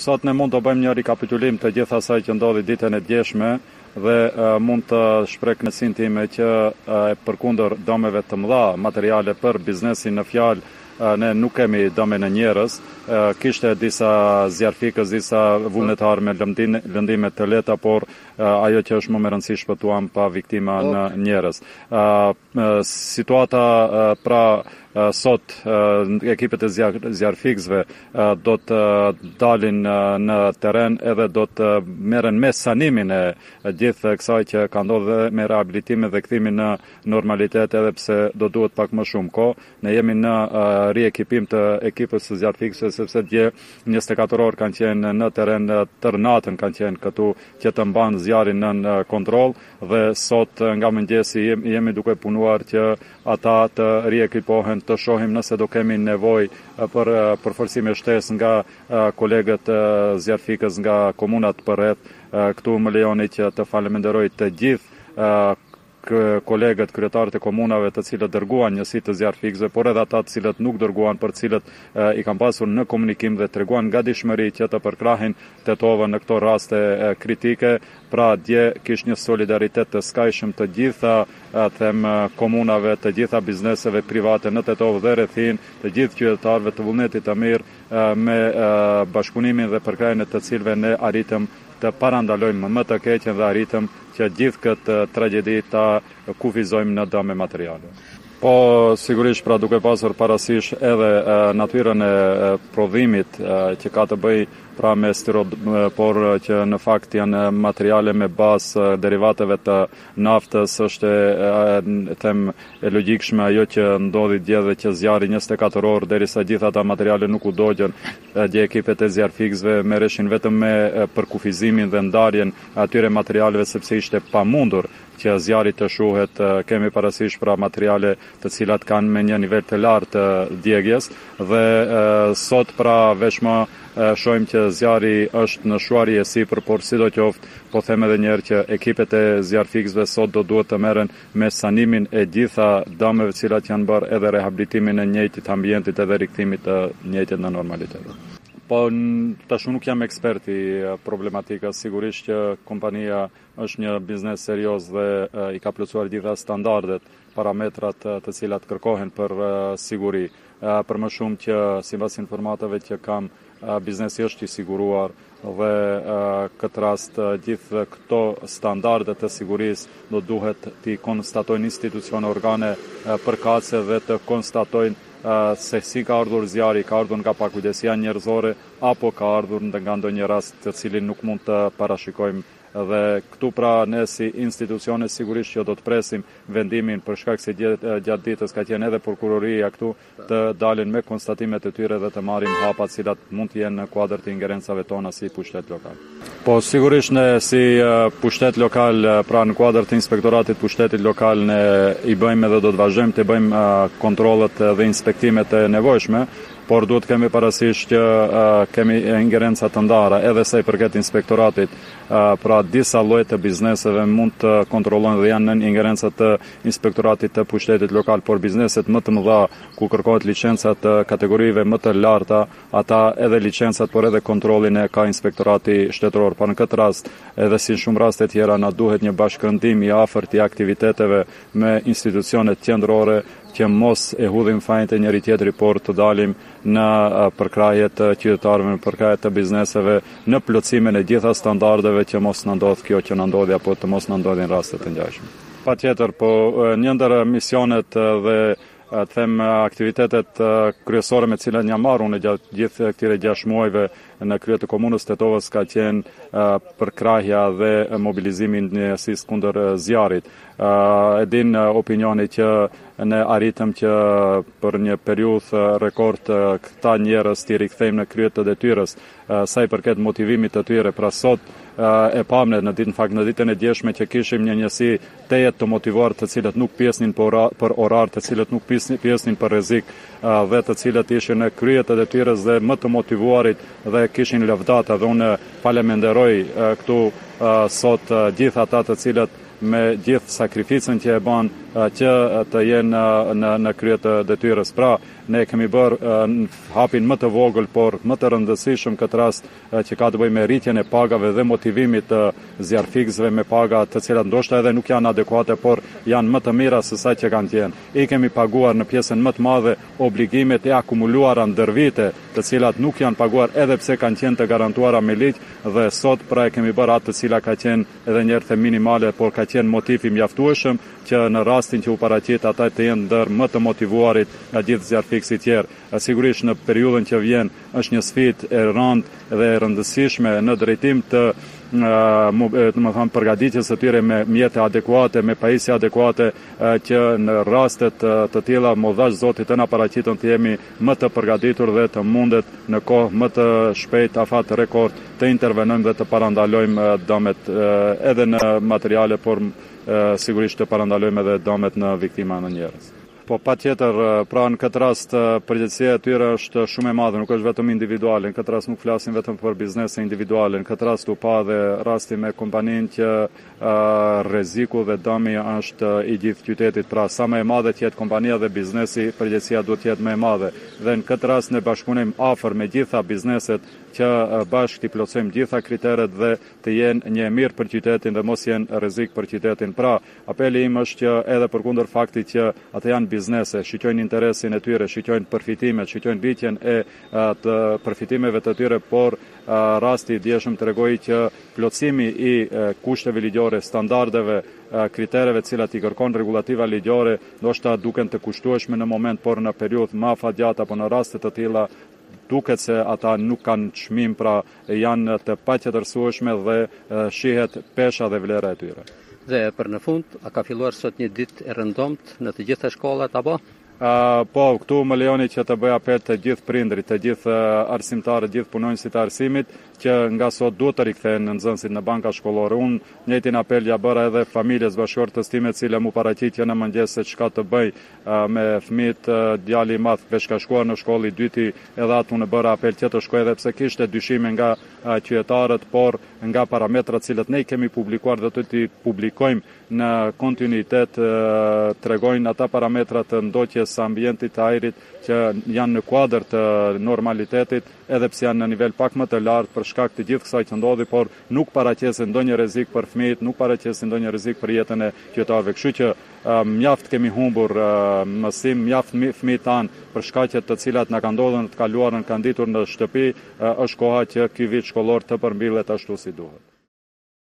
Sot ne mund të bëjmë një rikapitulim të gjithë asaj që ndodhi ditën e djeshme dhe mund të shpreh kënaqësinë time që përkundër dëmeve të mëdha materiale për biznesin në fjalë ne nuk kemi dëme në njerëz. Kishte disa zjarrfikës, disa vullnetarë me lëndime të lehta, por ajo që është më me rëndësi shpëtuam pa viktima në njerëz. Situata pra sot ekipet e zjarrfikësve do të dalin në terren edhe do të merren me sanimin e gjithë kësaj që ka ndodhur me rehabilitimin dhe kthimin në normalitet edhe pse do duhet pak më shumë kohë. Ne jemi në riekipim të ekipës së zjarrfikësve sepse dje 24 orë kanë qenë në terren tërë natën kanë qenë këtu që të mbanë zjarrin nën kontroll. dhe sot nga mëngjesi jemi duke punuar që ata të riekipohen, të shohim nëse do kemi nevojë për përforcime shtesë nga kolegët zjarrfikës nga komunat përreth. Këtu më lejoni që të faleminderoj të gjithë kolegët kryetarët e komunave të cilët dërguan njësi të zjarrfikësve, por edhe ata të cilët nuk dërguan, por të cilët i kam pasur në komunikim dhe treguan gatishmëri që të përkrahin Tetovën në këto raste kritike Pra dje kish një solidaritet të skajshëm të gjitha them komunave, të gjitha bizneseve private në Tetovë dhe rrethinë, të gjithë qytetarëve të vullnetit të mirë me bashkëpunimin dhe përkrahjen e të cilëve ne arritëm të parandalojmë më të keqen dhe arritëm që gjithë këtë tragjedi ta kufizojmë në dëme materiale. Po sigurisht pra duke pasur parasysh edhe natyrën e prodhimit që ka të bëjë pra me stirol, por që në fakt janë materiale me bazë derivateve të naftës, është them e logjikshme ajo që ndodhi dje dhe që zjarri 24 orë derisa gjitha ata materiale nuk u dogjën. Dje ekipet e zjarrfikësve merreshin vetëm me përkufizimin dhe ndarjen e atyre materialeve sepse ishte pamundur që zjarri të shuhet, kemi parasysh pra materiale të cilat kanë me një nivel të lartë të djegies dhe sot pra veçmë shohim që zjarri është në shuarje e sipër, por sidoqoftë, po them edhe njëherë që ekipet e zjarrfikësve sot do duhet të merren me sanimin e gjitha dëmeve cilat janë bërë edhe rehabilitimin e njëjtit ambientit edhe rikthimit të njëjtit në normalitet. Po tash nuk jam ekspert i problematikës, sigurisht që kompania Është një biznes serioz dhe i ka plotësuar gjitha standardet, parametrat të cilat kërkohen për siguri. Për më shumë që sipas informatave që kam, biznesi është i siguruar dhe këtë rast gjithë këto standarde të sigurisë do duhet t'i konstatojnë institucione organe përkatëse dhe të konstatojnë se si ka ardhur zjarri, ka ardhur nga pakujdesia njerëzore apo ka ardhur nga ndonjë rast të cilin nuk mund të parashikojmë Dhe këtu pra ne si institucione sigurisht që do të presim vendimin për shkak se gjatë ditës ka qenë edhe prokuroria këtu të dalin me konstatimet e tyre dhe të marrim hapat cilat mund të jenë në kuadër të ingerencave tona si pushtet lokal. Po sigurisht ne si pushtet lokal pra në kuadër të inspektoratit pushtetit lokal ne i bëjmë edhe do të vazhdojmë të bëjmë kontrollet dhe inspektimet e nevojshme por duhet të kemi parasysh që kemi ingerenca të ndara edhe sa i përket inspektoratit, pra disa lloje të bizneseve mund të kontrollojnë dhe janë nën ingerenca të inspektoratit të pushtetit lokal, por bizneset më të mëdha ku kërkohet licencat të kategorive më të larta, ata edhe licencat por edhe kontrollin e ka inspektorati shtetëror. Por në këtë rast, edhe si në shumë raste tjera, na duhet një bashkërëndim i afërt i aktiviteteve me institucionet qendrore që mos e hudhim fajin te njëri tjetri por të dalim në përkrahje të qytetarëve, në përkrahje të bizneseve, në plotësimin e gjitha standardeve që mos na ndodh kjo që na ndodhi apo të mos na ndodhin raste të ngjashme. Patjetër, po një ndër misionet dhe Të them aktivitetet kryesore me cilat jam marrë unë gjatë gjithë këtyre gjashtë muajve në krye të komunës Tetovës ka qenë përkrahja dhe mobilizimi i njësisë kundër zjarrit. E din opinioni që ne arritëm që për një periudhë rekord këta njerëz t'i rikthejmë në krye të detyrës, sa i përket motivimit të tyre, pra sot e pamë në ditën në fakt në ditën e djeshme që kishim një njësi tejet të motivuar të cilët nuk pyesnin për orar, të cilët nuk pyesnin për rrezik dhe të cilët ishin në krye të detyrës dhe më të motivuarit dhe kishin lëvdata dhe unë i falemenderoj këtu sot gjithë ata të cilët me gjithë sakrificën që e banë që të jenë në, në krye të detyrës. Pra, ne kemi bërë hapin më të vogël, por më të rëndësishëm këtë rast që ka të bëjë me rritjen e pagave dhe motivimit të zjarrfikësve me paga të cilat ndoshta edhe nuk janë adekuate, por janë më të mira se sa që kanë qenë. I kemi paguar në pjesën më të madhe obligimet e akumuluara ndër vite, të cilat nuk janë paguar edhe pse kanë qenë të garantuara me ligj dhe sot pra e kemi bërë atë të cila ka qenë edhe një herë them minimale, por ka qenë motiv i mjaftueshëm që në rastin që u paraqit ata të jenë ndër më të motivuarit nga gjithë zjarrfikësit tjerë. Sigurisht në periudhën që vjen Është një sfidë e rëndë dhe e rëndësishme në drejtim të domethënë përgatitjes së tyre me mjete adekuate, me pajisje adekuate që në raste të tilla mu dhash Zoti të na paraqiten të jemi më të përgatitur dhe të mundet në kohë më të shpejtë afat rekord të intervenojmë dhe të parandalojmë dëmet edhe në materiale por sigurisht të parandalojmë edhe dëmet në viktima në njerëz. Po patjetër, pra në këtë rast përgjegjësia e tyre është shumë e madhe, nuk është vetëm individuale, në këtë rast nuk flasim vetëm për biznese individuale, në këtë rast u pa edhe rasti me kompaninë që rreziku dhe dëmi është i gjithë qytetit, pra sa më e madhe të jetë kompania dhe biznesi, përgjegjësia duhet të jetë më e madhe. Dhe në këtë rast ne bashkëpunojmë afër me gjitha bizneset që bashkë t'i plotësojmë gjitha kriteret dhe të jenë një e mirë për qytetin dhe mos jenë rrezik për qytetin. Pra, Apeli im është që edhe përkundër faktit që ata janë biznese, shiqojnë interesin e tyre, shiqojnë përfitimet, shiqojnë rritjen e përfitimeve të tyre, por rasti i djeshëm tregoi që plotësimi i kushteve ligjore, standardeve, kritereve të cilat i kërkon rregullativa ligjore, ndoshta duken të kushtueshme në moment, por në periudhë më afatgjatë apo në raste të tilla duket se ata nuk kanë çmim, pra janë të patjetërsueshme dhe shihet pesha dhe vlera e tyre. Dhe për në fund, a ka filluar sot një ditë e rëndomtë në të gjitha shkollat apo? Po, këtu më lejoni që të bëj apel të gjithë prindërit, të gjithë arsimtarët, gjithë punonjësit e arsimit, që nga sot duhet të rikthehen nxënësit në banka shkollore. Unë njëjtin apel ia bëra edhe familjes bashkëshortes time cila m'u paraqit që në mëngjes se çka të bëj me fëmijët djali i madh veç ka shkuar në shkollë i dyti edhe atij unë bëra apel që të shkojë edhe pse kishte dyshime nga qytetarët por nga parametrat cilat ne i kemi publikuar dhe do t'i publikojmë në kontinuitet tregojnë ata parametrat të ndotjes së ambientit të ajrit që janë në kuadër të normalitetit edhe pse janë në nivel pak më të lartë për shkak të gjithë kësaj që ndodhi por nuk paraqesin ndonjë rrezik për fëmijët nuk paraqesin ndonjë rrezik për jetën e qytetarëve kështu që Mjaft kemi humbur mësim, mjaft fëmijët tanë për shkaqet të cilat na kanë ndodhur në të kaluarën kanë ndejtur në shtëpi, është koha që ky vit shkollor të përmbyllet ashtu si duhet.